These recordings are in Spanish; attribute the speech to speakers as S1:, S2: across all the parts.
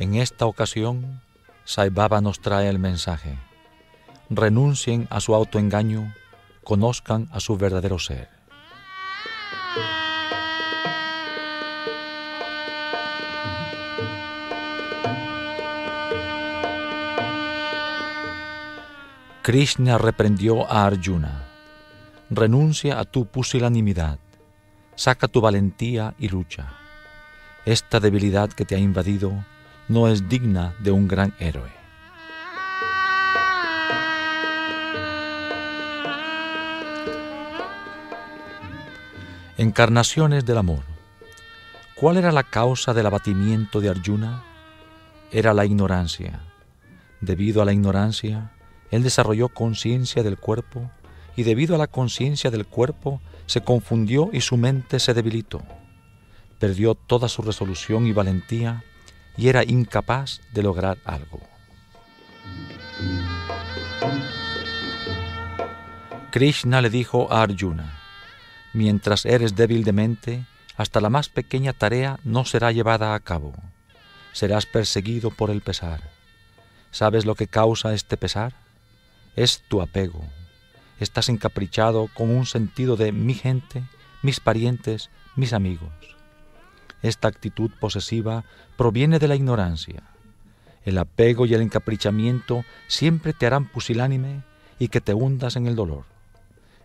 S1: En esta ocasión, Sai Baba nos trae el mensaje. Renuncien a su autoengaño, conozcan a su verdadero ser. Krishna reprendió a Arjuna. Renuncia a tu pusilanimidad. Saca tu valentía y lucha. Esta debilidad que te ha invadido no es digna de un gran héroe. Encarnaciones del amor. ¿Cuál era la causa del abatimiento de Arjuna? Era la ignorancia. Debido a la ignorancia, él desarrolló conciencia del cuerpo y debido a la conciencia del cuerpo se confundió y su mente se debilitó. Perdió toda su resolución y valentía y era incapaz de lograr algo. Krishna le dijo a Arjuna, mientras eres débil de mente, hasta la más pequeña tarea no será llevada a cabo. Serás perseguido por el pesar. ¿Sabes lo que causa este pesar? es tu apego. Estás encaprichado con un sentido de mi gente, mis parientes, mis amigos. Esta actitud posesiva proviene de la ignorancia. El apego y el encaprichamiento siempre te harán pusilánime y que te hundas en el dolor.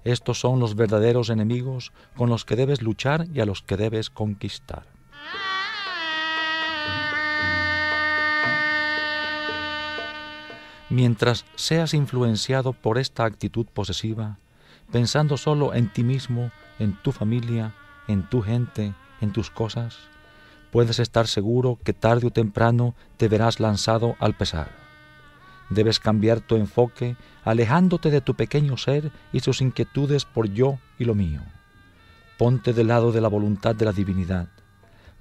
S1: Estos son los verdaderos enemigos con los que debes luchar y a los que debes conquistar. Mientras seas influenciado por esta actitud posesiva, pensando solo en ti mismo, en tu familia, en tu gente, en tus cosas, puedes estar seguro que tarde o temprano te verás lanzado al pesar. Debes cambiar tu enfoque alejándote de tu pequeño ser y sus inquietudes por yo y lo mío. Ponte del lado de la voluntad de la divinidad.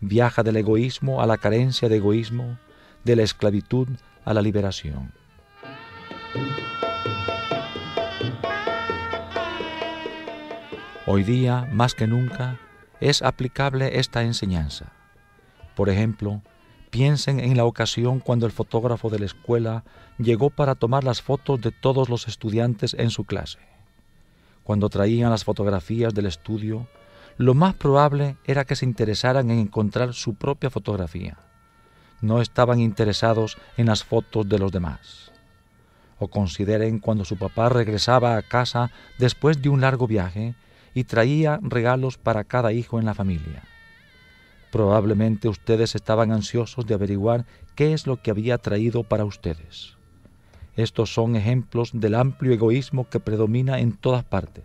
S1: Viaja del egoísmo a la carencia de egoísmo, de la esclavitud a la liberación. Hoy día, más que nunca, es aplicable esta enseñanza. Por ejemplo, piensen en la ocasión cuando el fotógrafo de la escuela llegó para tomar las fotos de todos los estudiantes en su clase. Cuando traían las fotografías del estudio, lo más probable era que se interesaran en encontrar su propia fotografía. No estaban interesados en las fotos de los demás o consideren cuando su papá regresaba a casa después de un largo viaje y traía regalos para cada hijo en la familia. Probablemente ustedes estaban ansiosos de averiguar qué es lo que había traído para ustedes. Estos son ejemplos del amplio egoísmo que predomina en todas partes.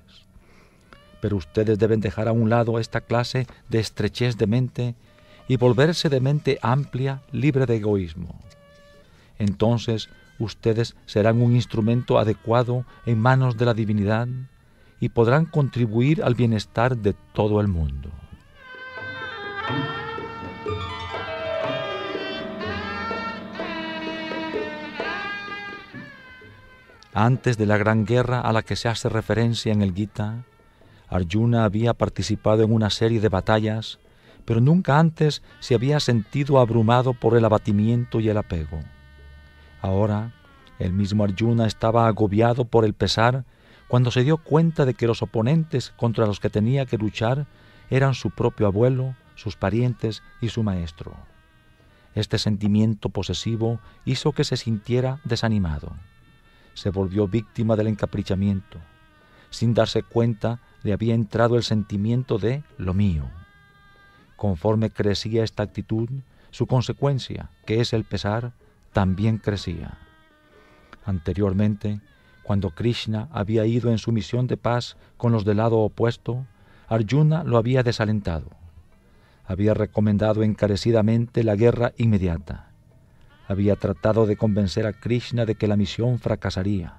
S1: Pero ustedes deben dejar a un lado esta clase de estrechez de mente y volverse de mente amplia, libre de egoísmo. Entonces ustedes serán un instrumento adecuado en manos de la divinidad y podrán contribuir al bienestar de todo el mundo. Antes de la gran guerra a la que se hace referencia en el Gita, Arjuna había participado en una serie de batallas, pero nunca antes se había sentido abrumado por el abatimiento y el apego. Ahora, el mismo Arjuna estaba agobiado por el pesar cuando se dio cuenta de que los oponentes contra los que tenía que luchar eran su propio abuelo, sus parientes y su maestro. Este sentimiento posesivo hizo que se sintiera desanimado. Se volvió víctima del encaprichamiento. Sin darse cuenta, le había entrado el sentimiento de lo mío. Conforme crecía esta actitud, su consecuencia, que es el pesar, también crecía. Anteriormente, cuando Krishna había ido en su misión de paz con los del lado opuesto, Arjuna lo había desalentado. Había recomendado encarecidamente la guerra inmediata. Había tratado de convencer a Krishna de que la misión fracasaría,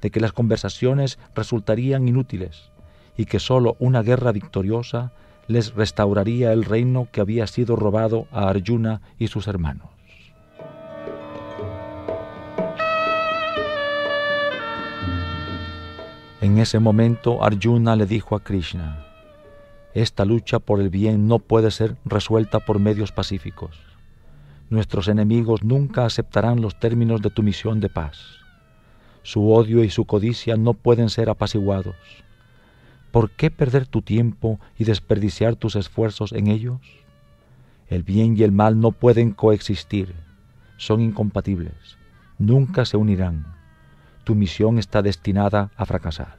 S1: de que las conversaciones resultarían inútiles y que sólo una guerra victoriosa les restauraría el reino que había sido robado a Arjuna y sus hermanos. En ese momento Arjuna le dijo a Krishna, esta lucha por el bien no puede ser resuelta por medios pacíficos. Nuestros enemigos nunca aceptarán los términos de tu misión de paz. Su odio y su codicia no pueden ser apaciguados. ¿Por qué perder tu tiempo y desperdiciar tus esfuerzos en ellos? El bien y el mal no pueden coexistir, son incompatibles, nunca se unirán. Tu misión está destinada a fracasar.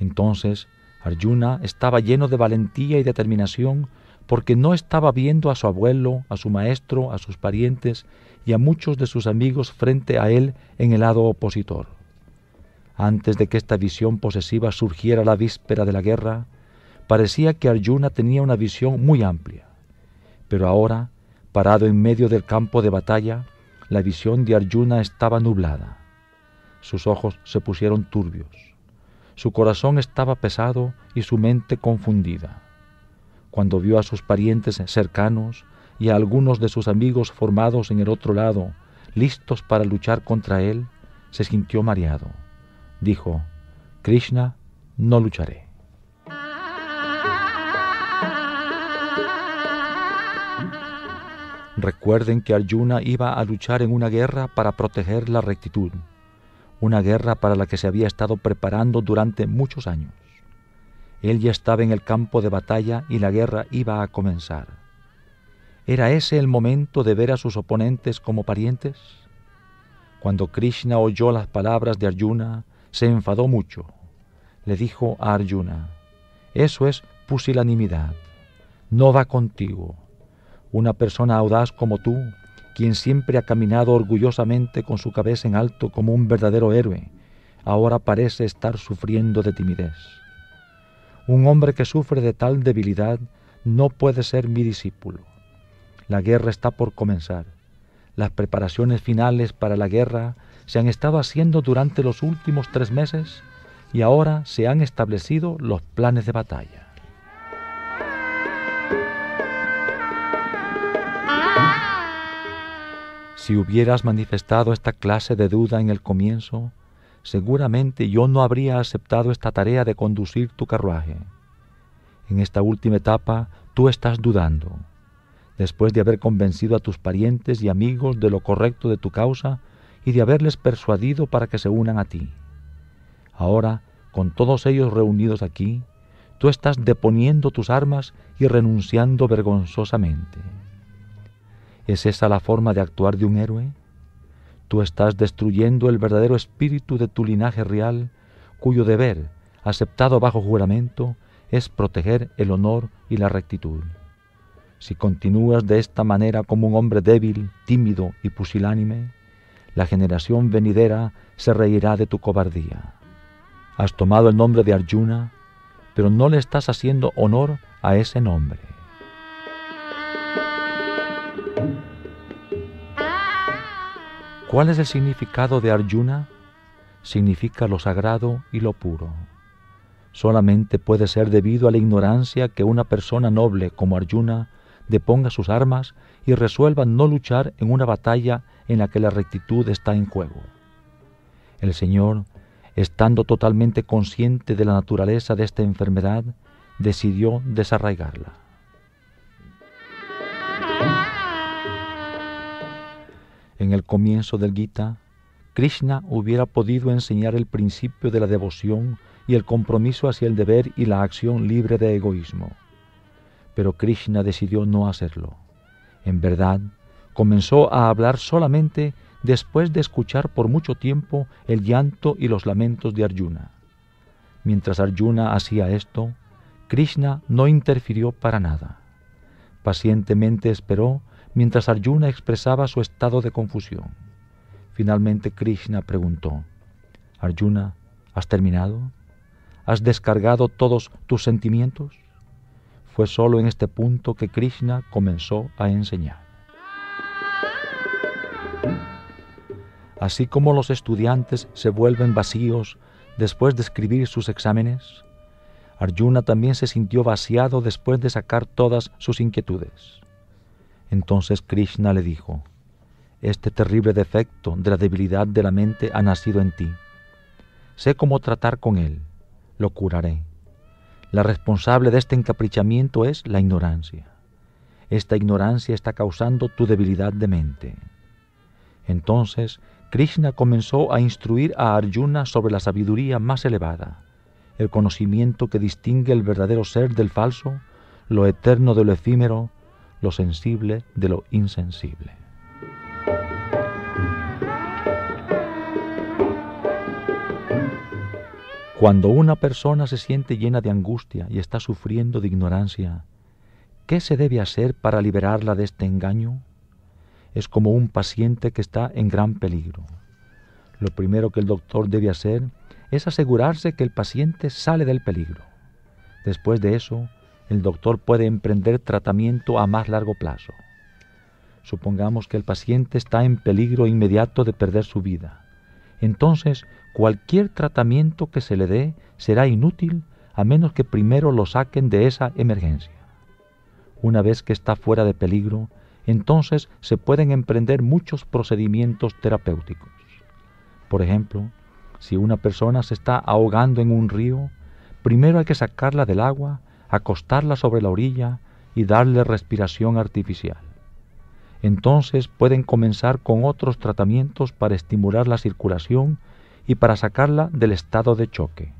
S1: Entonces Arjuna estaba lleno de valentía y determinación porque no estaba viendo a su abuelo, a su maestro, a sus parientes y a muchos de sus amigos frente a él en el lado opositor. Antes de que esta visión posesiva surgiera la víspera de la guerra, parecía que Arjuna tenía una visión muy amplia. Pero ahora, parado en medio del campo de batalla, la visión de Arjuna estaba nublada. Sus ojos se pusieron turbios. Su corazón estaba pesado y su mente confundida cuando vio a sus parientes cercanos y a algunos de sus amigos formados en el otro lado, listos para luchar contra él, se sintió mareado. Dijo, Krishna, no lucharé. Recuerden que Arjuna iba a luchar en una guerra para proteger la rectitud, una guerra para la que se había estado preparando durante muchos años. Él ya estaba en el campo de batalla y la guerra iba a comenzar. ¿Era ese el momento de ver a sus oponentes como parientes? Cuando Krishna oyó las palabras de Arjuna, se enfadó mucho. Le dijo a Arjuna, eso es pusilanimidad, no va contigo. Una persona audaz como tú, quien siempre ha caminado orgullosamente con su cabeza en alto como un verdadero héroe, ahora parece estar sufriendo de timidez. Un hombre que sufre de tal debilidad no puede ser mi discípulo. La guerra está por comenzar. Las preparaciones finales para la guerra se han estado haciendo durante los últimos tres meses y ahora se han establecido los planes de batalla. Si hubieras manifestado esta clase de duda en el comienzo, seguramente yo no habría aceptado esta tarea de conducir tu carruaje. En esta última etapa tú estás dudando. Después de haber convencido a tus parientes y amigos de lo correcto de tu causa y de haberles persuadido para que se unan a ti. Ahora, con todos ellos reunidos aquí, tú estás deponiendo tus armas y renunciando vergonzosamente. ¿Es esa la forma de actuar de un héroe? Tú estás destruyendo el verdadero espíritu de tu linaje real, cuyo deber, aceptado bajo juramento, es proteger el honor y la rectitud. Si continúas de esta manera como un hombre débil, tímido y pusilánime, la generación venidera se reirá de tu cobardía. Has tomado el nombre de Arjuna, pero no le estás haciendo honor a ese nombre. ¿Cuál es el significado de Arjuna? Significa lo sagrado y lo puro. Solamente puede ser debido a la ignorancia que una persona noble como Arjuna deponga sus armas y resuelva no luchar en una batalla en la que la rectitud está en juego. El Señor, estando totalmente consciente de la naturaleza de esta enfermedad, decidió desarraigarla. En el comienzo del Gita, Krishna hubiera podido enseñar el principio de la devoción y el compromiso hacia el deber y la acción libre de egoísmo. Pero Krishna decidió no hacerlo. En verdad, comenzó a hablar solamente después de escuchar por mucho tiempo el llanto y los lamentos de Arjuna. Mientras Arjuna hacía esto, Krishna no interfirió para nada. Pacientemente esperó mientras Arjuna expresaba su estado de confusión. Finalmente Krishna preguntó, Arjuna, ¿has terminado? ¿Has descargado todos tus sentimientos? Fue solo en este punto que Krishna comenzó a enseñar. Así como los estudiantes se vuelven vacíos después de escribir sus exámenes, Arjuna también se sintió vaciado después de sacar todas sus inquietudes. Entonces Krishna le dijo, este terrible defecto de la debilidad de la mente ha nacido en ti. Sé cómo tratar con él, lo curaré. La responsable de este encaprichamiento es la ignorancia. esta ignorancia está causando tu debilidad de mente. Entonces, Krishna comenzó a instruir a Arjuna sobre la sabiduría más elevada, el conocimiento que distingue el verdadero ser del falso, lo eterno de lo efímero, lo sensible de lo insensible. Cuando una persona se siente llena de angustia y está sufriendo de ignorancia, ¿qué se debe hacer para liberarla de este engaño? Es como un paciente que está en gran peligro. Lo primero que el doctor debe hacer es asegurarse que el paciente sale del peligro. Después de eso, el doctor puede emprender tratamiento a más largo plazo. Supongamos que el paciente está en peligro inmediato de perder su vida entonces cualquier tratamiento que se le dé será inútil a menos que primero lo saquen de esa emergencia. Una vez que está fuera de peligro, entonces se pueden emprender muchos procedimientos terapéuticos. Por ejemplo, si una persona se está ahogando en un río, primero hay que sacarla del agua, acostarla sobre la orilla y darle respiración artificial entonces pueden comenzar con otros tratamientos para estimular la circulación y para sacarla del estado de choque.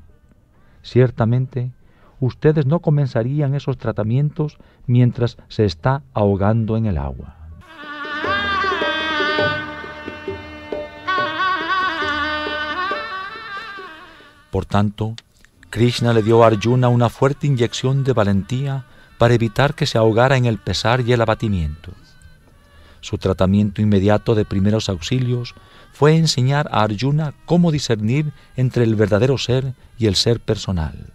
S1: Ciertamente, ustedes no comenzarían esos tratamientos mientras se está ahogando en el agua. Por tanto, Krishna le dio a Arjuna una fuerte inyección de valentía para evitar que se ahogara en el pesar y el abatimiento. Su tratamiento inmediato de primeros auxilios fue enseñar a Arjuna cómo discernir entre el verdadero ser y el ser personal.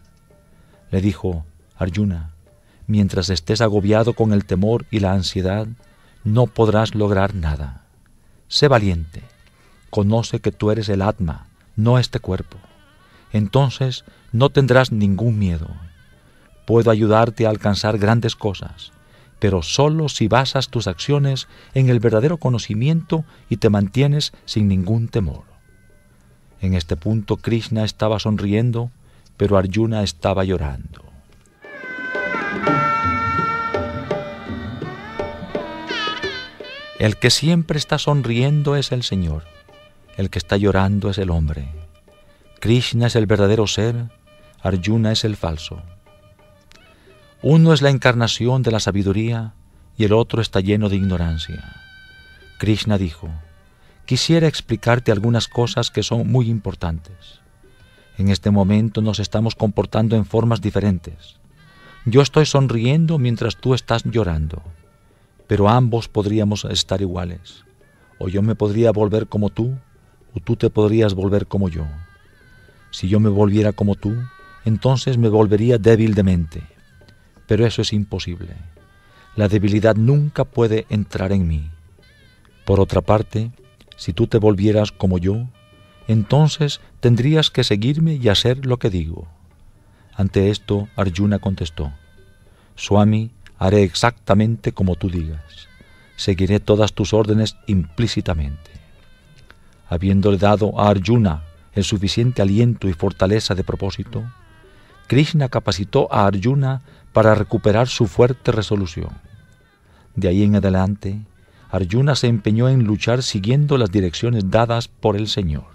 S1: Le dijo, Arjuna, mientras estés agobiado con el temor y la ansiedad, no podrás lograr nada. Sé valiente, conoce que tú eres el Atma, no este cuerpo. Entonces no tendrás ningún miedo. Puedo ayudarte a alcanzar grandes cosas pero solo si basas tus acciones en el verdadero conocimiento y te mantienes sin ningún temor. En este punto Krishna estaba sonriendo, pero Arjuna estaba llorando. El que siempre está sonriendo es el Señor, el que está llorando es el hombre. Krishna es el verdadero ser, Arjuna es el falso. Uno es la encarnación de la sabiduría y el otro está lleno de ignorancia. Krishna dijo, quisiera explicarte algunas cosas que son muy importantes. En este momento nos estamos comportando en formas diferentes. Yo estoy sonriendo mientras tú estás llorando, pero ambos podríamos estar iguales. O yo me podría volver como tú, o tú te podrías volver como yo. Si yo me volviera como tú, entonces me volvería débil de mente pero eso es imposible. La debilidad nunca puede entrar en mí. Por otra parte, si tú te volvieras como yo, entonces tendrías que seguirme y hacer lo que digo. Ante esto, Arjuna contestó, Swami, haré exactamente como tú digas. Seguiré todas tus órdenes implícitamente. Habiéndole dado a Arjuna el suficiente aliento y fortaleza de propósito, Krishna capacitó a Arjuna para recuperar su fuerte resolución. De ahí en adelante, Arjuna se empeñó en luchar siguiendo las direcciones dadas por el Señor.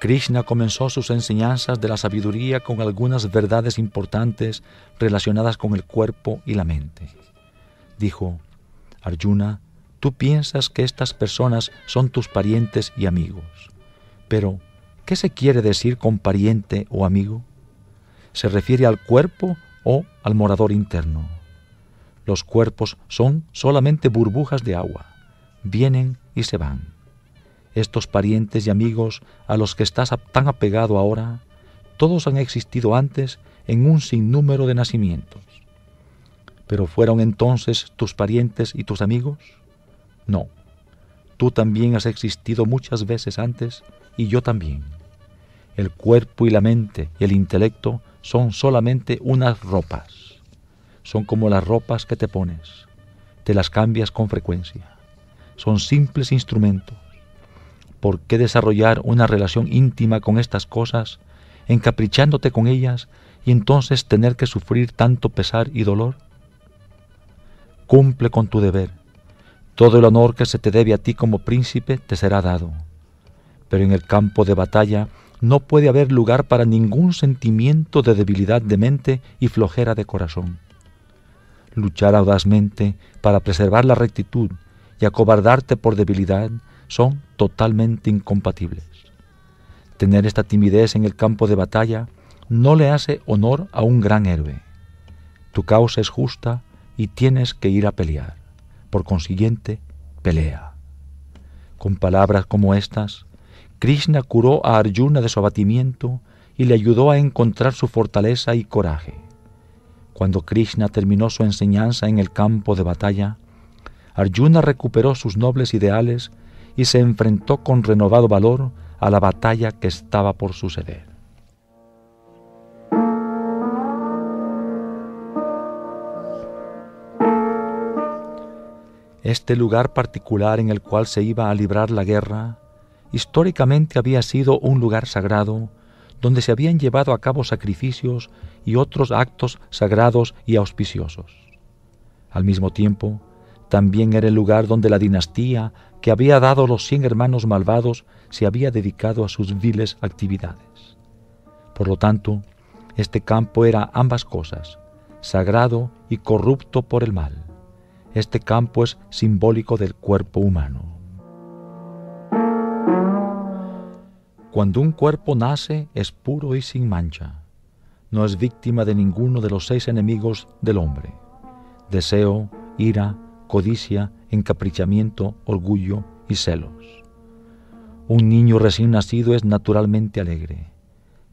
S1: Krishna comenzó sus enseñanzas de la sabiduría con algunas verdades importantes relacionadas con el cuerpo y la mente. Dijo, Arjuna, Tú piensas que estas personas son tus parientes y amigos. Pero, ¿qué se quiere decir con pariente o amigo? ¿Se refiere al cuerpo o al morador interno? Los cuerpos son solamente burbujas de agua, vienen y se van. Estos parientes y amigos a los que estás tan apegado ahora, todos han existido antes en un sinnúmero de nacimientos. ¿Pero fueron entonces tus parientes y tus amigos? No, tú también has existido muchas veces antes y yo también. El cuerpo y la mente y el intelecto son solamente unas ropas. Son como las ropas que te pones. Te las cambias con frecuencia. Son simples instrumentos. ¿por qué desarrollar una relación íntima con estas cosas, encaprichándote con ellas y entonces tener que sufrir tanto pesar y dolor? Cumple con tu deber. Todo el honor que se te debe a ti como príncipe te será dado. Pero en el campo de batalla no puede haber lugar para ningún sentimiento de debilidad de mente y flojera de corazón. Luchar audazmente para preservar la rectitud y acobardarte por debilidad son totalmente incompatibles. Tener esta timidez en el campo de batalla no le hace honor a un gran héroe. Tu causa es justa y tienes que ir a pelear. Por consiguiente, pelea. Con palabras como estas, Krishna curó a Arjuna de su abatimiento y le ayudó a encontrar su fortaleza y coraje. Cuando Krishna terminó su enseñanza en el campo de batalla, Arjuna recuperó sus nobles ideales y se enfrentó con renovado valor a la batalla que estaba por suceder. Este lugar particular en el cual se iba a librar la guerra, históricamente había sido un lugar sagrado, donde se habían llevado a cabo sacrificios y otros actos sagrados y auspiciosos. Al mismo tiempo, también era el lugar donde la dinastía que había dado los cien hermanos malvados se había dedicado a sus viles actividades. Por lo tanto, este campo era ambas cosas, sagrado y corrupto por el mal. Este campo es simbólico del cuerpo humano. Cuando un cuerpo nace es puro y sin mancha. No es víctima de ninguno de los seis enemigos del hombre. Deseo, ira, codicia, encaprichamiento, orgullo y celos. Un niño recién nacido es naturalmente alegre.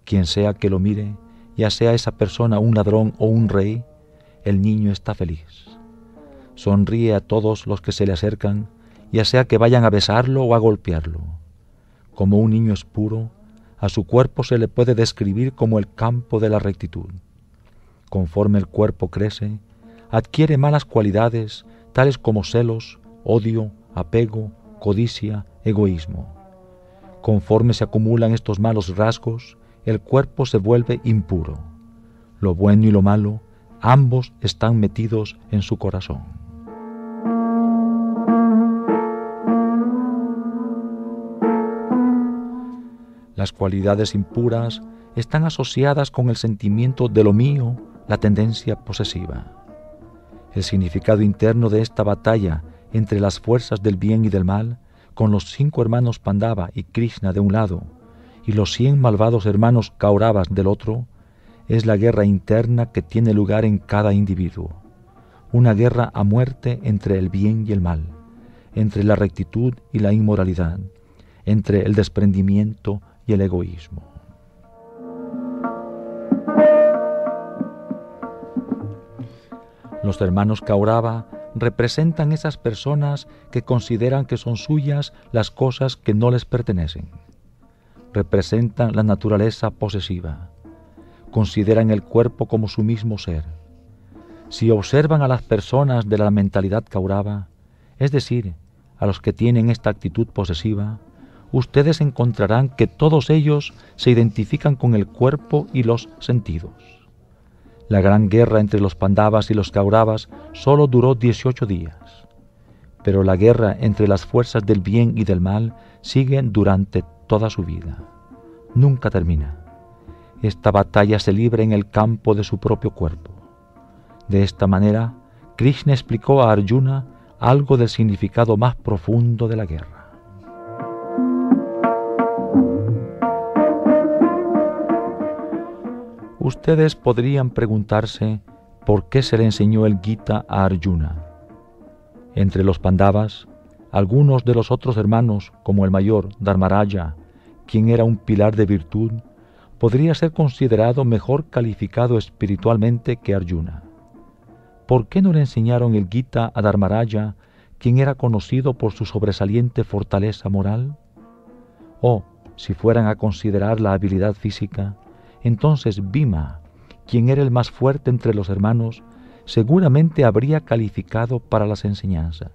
S1: Quien sea que lo mire, ya sea esa persona un ladrón o un rey, el niño está feliz sonríe a todos los que se le acercan, ya sea que vayan a besarlo o a golpearlo. Como un niño es puro, a su cuerpo se le puede describir como el campo de la rectitud. Conforme el cuerpo crece, adquiere malas cualidades tales como celos, odio, apego, codicia, egoísmo. Conforme se acumulan estos malos rasgos, el cuerpo se vuelve impuro. Lo bueno y lo malo, ambos están metidos en su corazón. Las cualidades impuras están asociadas con el sentimiento de lo mío, la tendencia posesiva. El significado interno de esta batalla entre las fuerzas del bien y del mal, con los cinco hermanos Pandava y Krishna de un lado, y los cien malvados hermanos Kauravas del otro, es la guerra interna que tiene lugar en cada individuo. Una guerra a muerte entre el bien y el mal, entre la rectitud y la inmoralidad, entre el desprendimiento y el egoísmo. Los hermanos Kaurava representan esas personas que consideran que son suyas las cosas que no les pertenecen. Representan la naturaleza posesiva. Consideran el cuerpo como su mismo ser. Si observan a las personas de la mentalidad Kaurava, es decir, a los que tienen esta actitud posesiva, ustedes encontrarán que todos ellos se identifican con el cuerpo y los sentidos. La gran guerra entre los Pandavas y los Kauravas solo duró 18 días, pero la guerra entre las fuerzas del bien y del mal sigue durante toda su vida. Nunca termina. Esta batalla se libra en el campo de su propio cuerpo. De esta manera, Krishna explicó a Arjuna algo del significado más profundo de la guerra. Ustedes podrían preguntarse por qué se le enseñó el Gita a Arjuna. Entre los Pandavas, algunos de los otros hermanos, como el mayor Dharmaraja, quien era un pilar de virtud, podría ser considerado mejor calificado espiritualmente que Arjuna. ¿Por qué no le enseñaron el Gita a Dharmaraja, quien era conocido por su sobresaliente fortaleza moral? O, si fueran a considerar la habilidad física, entonces Bhima, quien era el más fuerte entre los hermanos, seguramente habría calificado para las enseñanzas.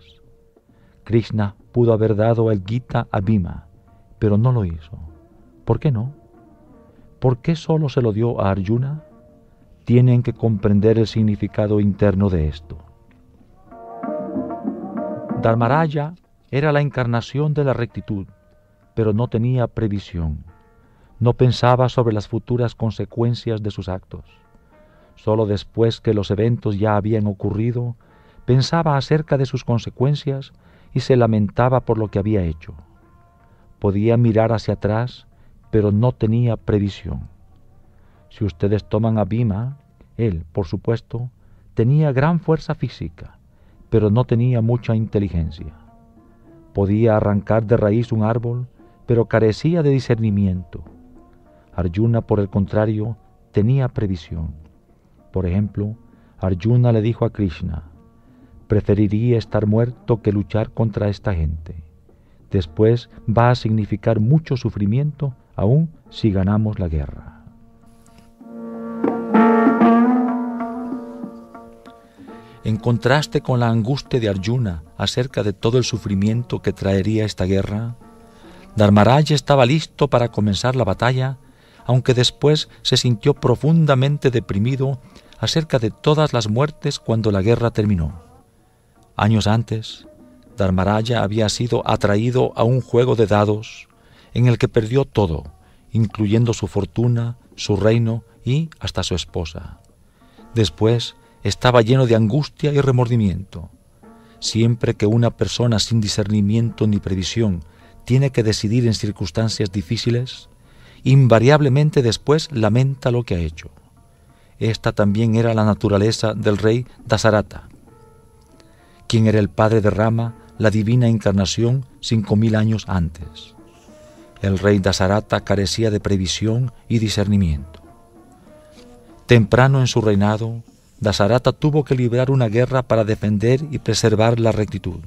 S1: Krishna pudo haber dado el Gita a Bhima, pero no lo hizo. ¿Por qué no? ¿Por qué solo se lo dio a Arjuna? Tienen que comprender el significado interno de esto. Dharmaraya era la encarnación de la rectitud, pero no tenía previsión. No pensaba sobre las futuras consecuencias de sus actos. Solo después que los eventos ya habían ocurrido, pensaba acerca de sus consecuencias y se lamentaba por lo que había hecho. Podía mirar hacia atrás, pero no tenía previsión. Si ustedes toman a Bima, él, por supuesto, tenía gran fuerza física, pero no tenía mucha inteligencia. Podía arrancar de raíz un árbol, pero carecía de discernimiento. Arjuna, por el contrario, tenía previsión. Por ejemplo, Arjuna le dijo a Krishna, preferiría estar muerto que luchar contra esta gente. Después va a significar mucho sufrimiento aun si ganamos la guerra. En contraste con la angustia de Arjuna acerca de todo el sufrimiento que traería esta guerra, Dharmaraj estaba listo para comenzar la batalla, aunque después se sintió profundamente deprimido acerca de todas las muertes cuando la guerra terminó. Años antes, Dharmaraya había sido atraído a un juego de dados en el que perdió todo, incluyendo su fortuna, su reino y hasta su esposa. Después estaba lleno de angustia y remordimiento. Siempre que una persona sin discernimiento ni previsión tiene que decidir en circunstancias difíciles, invariablemente después lamenta lo que ha hecho. Esta también era la naturaleza del rey Dasarata, quien era el padre de Rama, la divina encarnación, cinco mil años antes. El rey Dasarata carecía de previsión y discernimiento. Temprano en su reinado, Dasarata tuvo que librar una guerra para defender y preservar la rectitud.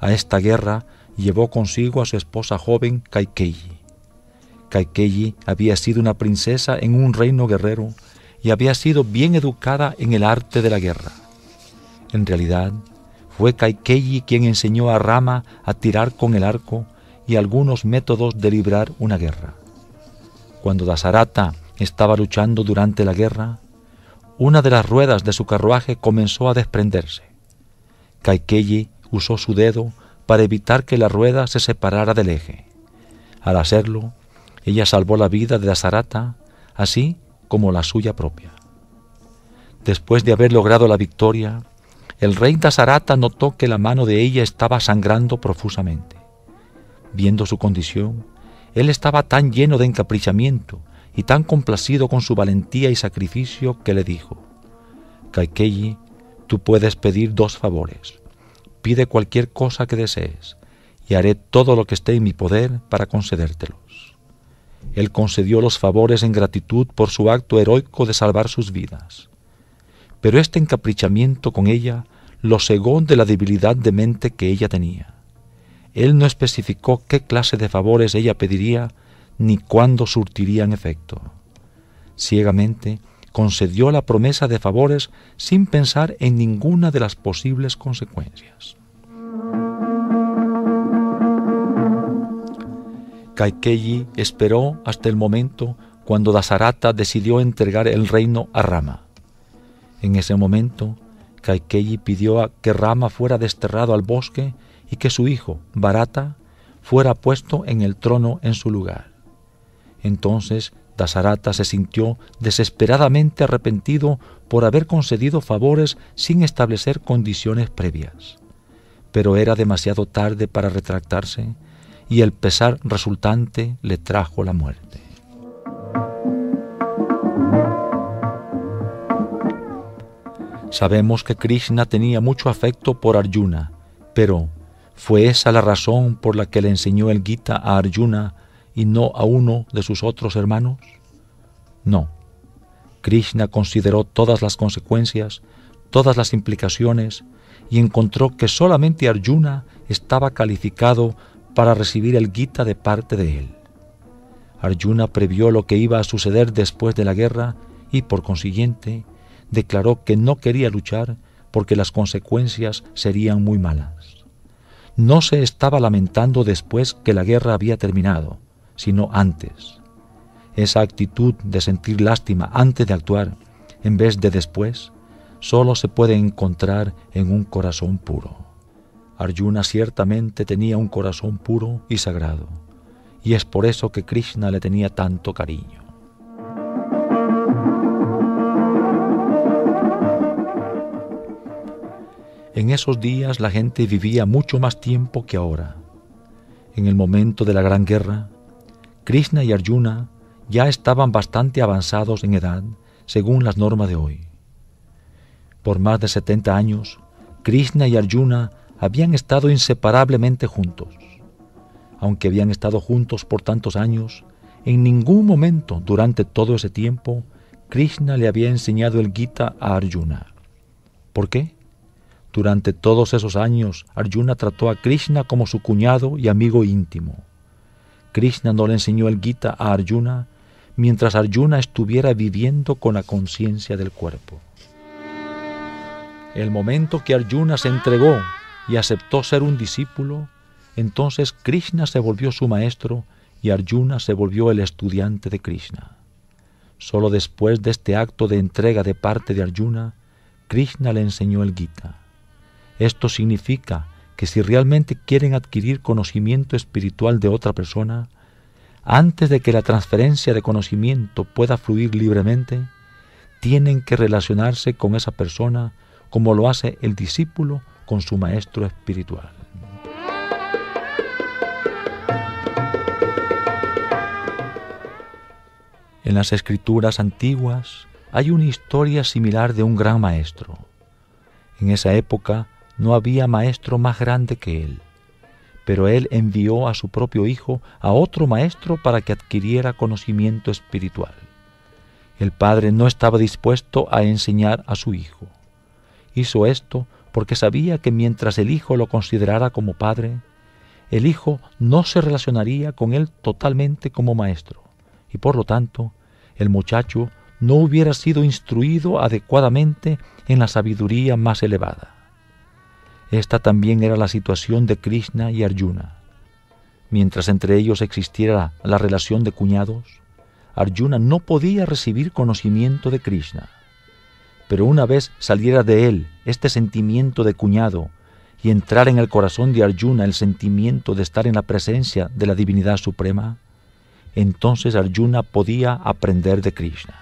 S1: A esta guerra llevó consigo a su esposa joven Kaikeyi. Kaikeyi había sido una princesa en un reino guerrero y había sido bien educada en el arte de la guerra. En realidad, fue Kaikeyi quien enseñó a Rama a tirar con el arco y algunos métodos de librar una guerra. Cuando Dasarata estaba luchando durante la guerra, una de las ruedas de su carruaje comenzó a desprenderse. Kaikeyi usó su dedo para evitar que la rueda se separara del eje. Al hacerlo, ella salvó la vida de Dasarata, así como la suya propia. Después de haber logrado la victoria, el rey Dasarata notó que la mano de ella estaba sangrando profusamente. Viendo su condición, él estaba tan lleno de encaprichamiento y tan complacido con su valentía y sacrificio que le dijo, Kaikeyi, tú puedes pedir dos favores. Pide cualquier cosa que desees, y haré todo lo que esté en mi poder para concedértelos. Él concedió los favores en gratitud por su acto heroico de salvar sus vidas pero este encaprichamiento con ella lo cegó de la debilidad de mente que ella tenía. Él no especificó qué clase de favores ella pediría ni cuándo surtirían efecto. Ciegamente concedió la promesa de favores sin pensar en ninguna de las posibles consecuencias. Kaikeyi esperó hasta el momento cuando Dasarata decidió entregar el reino a Rama. En ese momento, Kaikeyi pidió a que Rama fuera desterrado al bosque y que su hijo, Bharata, fuera puesto en el trono en su lugar. Entonces Dasarata se sintió desesperadamente arrepentido por haber concedido favores sin establecer condiciones previas. Pero era demasiado tarde para retractarse y el pesar resultante le trajo la muerte. Sabemos que Krishna tenía mucho afecto por Arjuna, pero ¿fue esa la razón por la que le enseñó el Gita a Arjuna y no a uno de sus otros hermanos? No. Krishna consideró todas las consecuencias, todas las implicaciones, y encontró que solamente Arjuna estaba calificado para recibir el Gita de parte de él. Arjuna previó lo que iba a suceder después de la guerra y, por consiguiente, declaró que no quería luchar porque las consecuencias serían muy malas. no se estaba lamentando después que la guerra había terminado, sino antes. Esa actitud de sentir lástima antes de actuar, en vez de después, solo se puede encontrar en un corazón puro. Arjuna ciertamente tenía un corazón puro y sagrado, y es por eso que Krishna le tenía tanto cariño. En esos días la gente vivía mucho más tiempo que ahora. En el momento de la Gran Guerra, Krishna y Arjuna ya estaban bastante avanzados en edad según las normas de hoy. Por más de 70 años, Krishna y Arjuna habían estado inseparablemente juntos. Aunque habían estado juntos por tantos años, en ningún momento durante todo ese tiempo Krishna le había enseñado el Gita a Arjuna. ¿Por qué? Durante todos esos años, Arjuna trató a Krishna como su cuñado y amigo íntimo. Krishna no le enseñó el Gita a Arjuna mientras Arjuna estuviera viviendo con la conciencia del cuerpo. El momento que Arjuna se entregó y aceptó ser un discípulo, entonces Krishna se volvió su maestro y Arjuna se volvió el estudiante de Krishna. Solo después de este acto de entrega de parte de Arjuna, Krishna le enseñó el Gita. Esto significa que si realmente quieren adquirir conocimiento espiritual de otra persona, antes de que la transferencia de conocimiento pueda fluir libremente, tienen que relacionarse con esa persona como lo hace el discípulo con su maestro espiritual. En las escrituras antiguas hay una historia similar de un gran maestro. En esa época no había maestro más grande que él, pero él envió a su propio hijo a otro maestro para que adquiriera conocimiento espiritual. El padre no estaba dispuesto a enseñar a su hijo. Hizo esto porque sabía que mientras el hijo lo considerara como padre, el hijo no se relacionaría con él totalmente como maestro, y por lo tanto el muchacho no hubiera sido instruido adecuadamente en la sabiduría más elevada. Esta también era la situación de Krishna y Arjuna. Mientras entre ellos existiera la relación de cuñados, Arjuna no podía recibir conocimiento de Krishna. Pero una vez saliera de él este sentimiento de cuñado y entrara en el corazón de Arjuna el sentimiento de estar en la presencia de la divinidad suprema, entonces Arjuna podía aprender de Krishna.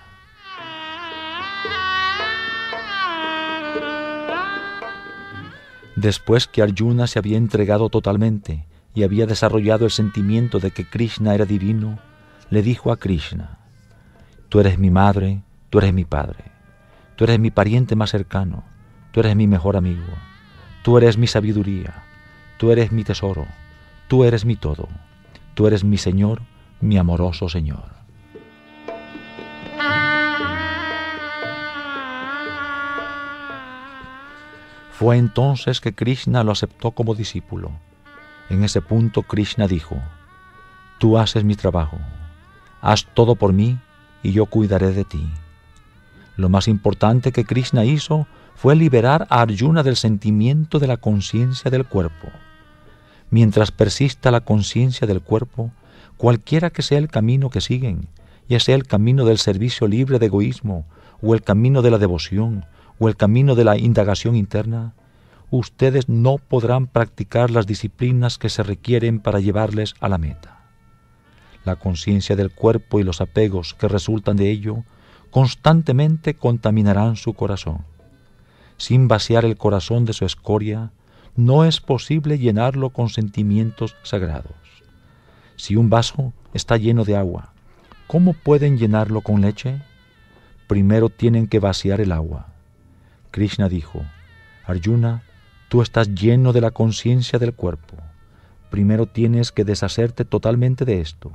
S1: Después que Arjuna se había entregado totalmente y había desarrollado el sentimiento de que Krishna era divino, le dijo a Krishna, Tú eres mi madre, tú eres mi padre, tú eres mi pariente más cercano, tú eres mi mejor amigo, tú eres mi sabiduría, tú eres mi tesoro, tú eres mi todo, tú eres mi Señor, mi amoroso Señor. Fue entonces que Krishna lo aceptó como discípulo. En ese punto Krishna dijo, Tú haces mi trabajo, haz todo por mí y yo cuidaré de ti. Lo más importante que Krishna hizo fue liberar a Arjuna del sentimiento de la conciencia del cuerpo. Mientras persista la conciencia del cuerpo, cualquiera que sea el camino que siguen, ya sea el camino del servicio libre de egoísmo, o el camino de la devoción, o el camino de la indagación interna, ustedes no podrán practicar las disciplinas que se requieren para llevarles a la meta. La conciencia del cuerpo y los apegos que resultan de ello constantemente contaminarán su corazón. Sin vaciar el corazón de su escoria, no es posible llenarlo con sentimientos sagrados. Si un vaso está lleno de agua, ¿cómo pueden llenarlo con leche? Primero tienen que vaciar el agua Krishna dijo, Arjuna, tú estás lleno de la conciencia del cuerpo. Primero tienes que deshacerte totalmente de esto.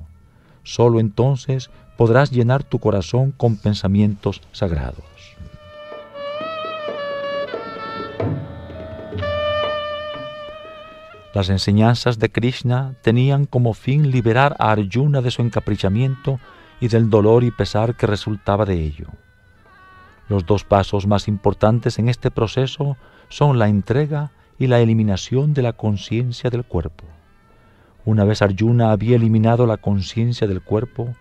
S1: Solo entonces podrás llenar tu corazón con pensamientos sagrados. Las enseñanzas de Krishna tenían como fin liberar a Arjuna de su encaprichamiento y del dolor y pesar que resultaba de ello. Los dos pasos más importantes en este proceso son la entrega y la eliminación de la conciencia del cuerpo. Una vez Arjuna había eliminado la conciencia del cuerpo,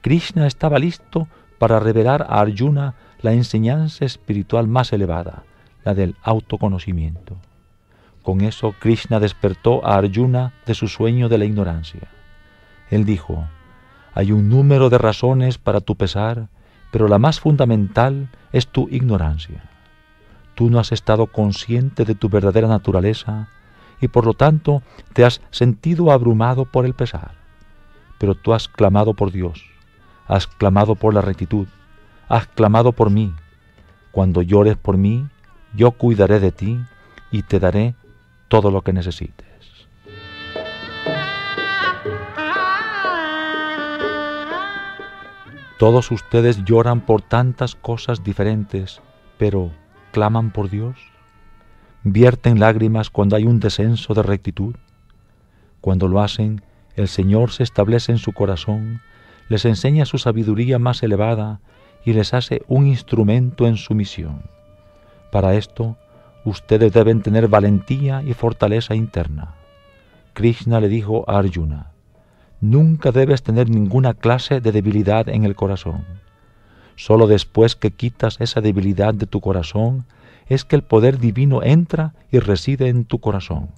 S1: Krishna estaba listo para revelar a Arjuna la enseñanza espiritual más elevada, la del autoconocimiento. Con eso Krishna despertó a Arjuna de su sueño de la ignorancia. Él dijo, hay un número de razones para tu pesar, pero la más fundamental es tu ignorancia. Tú no has estado consciente de tu verdadera naturaleza y por lo tanto te has sentido abrumado por el pesar. Pero tú has clamado por Dios, has clamado por la rectitud, has clamado por mí. Cuando llores por mí, yo cuidaré de ti y te daré todo lo que necesites. Todos ustedes lloran por tantas cosas diferentes, pero ¿claman por Dios? ¿Vierten lágrimas cuando hay un descenso de rectitud? Cuando lo hacen, el Señor se establece en su corazón, les enseña su sabiduría más elevada y les hace un instrumento en su misión. Para esto, ustedes deben tener valentía y fortaleza interna. Krishna le dijo a Arjuna, nunca debes tener ninguna clase de debilidad en el corazón. Solo después que quitas esa debilidad de tu corazón es que el poder divino entra y reside en tu corazón.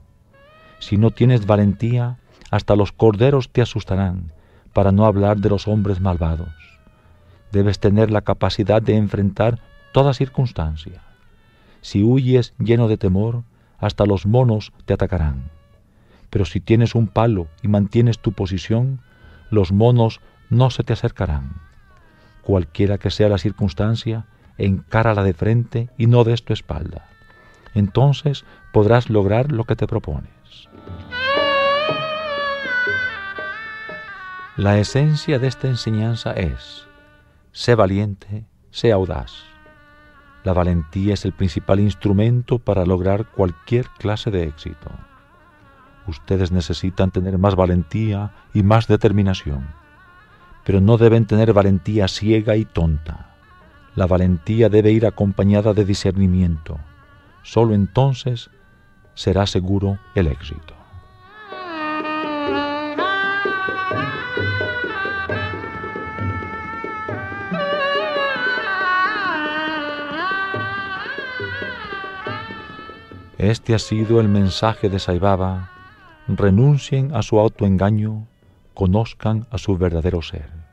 S1: Si no tienes valentía, hasta los corderos te asustarán, para no hablar de los hombres malvados. Debes tener la capacidad de enfrentar toda circunstancia. Si huyes lleno de temor, hasta los monos te atacarán. Pero si tienes un palo y mantienes tu posición, los monos no se te acercarán. Cualquiera que sea la circunstancia, encárala de frente y no des tu espalda. Entonces podrás lograr lo que te propones. La esencia de esta enseñanza es, sé valiente, sé audaz. La valentía es el principal instrumento para lograr cualquier clase de éxito. Ustedes necesitan tener más valentía y más determinación, pero no deben tener valentía ciega y tonta. La valentía debe ir acompañada de discernimiento. Solo entonces será seguro el éxito. Este ha sido el mensaje de Saibaba. Renuncien a su autoengaño, conozcan a su verdadero ser.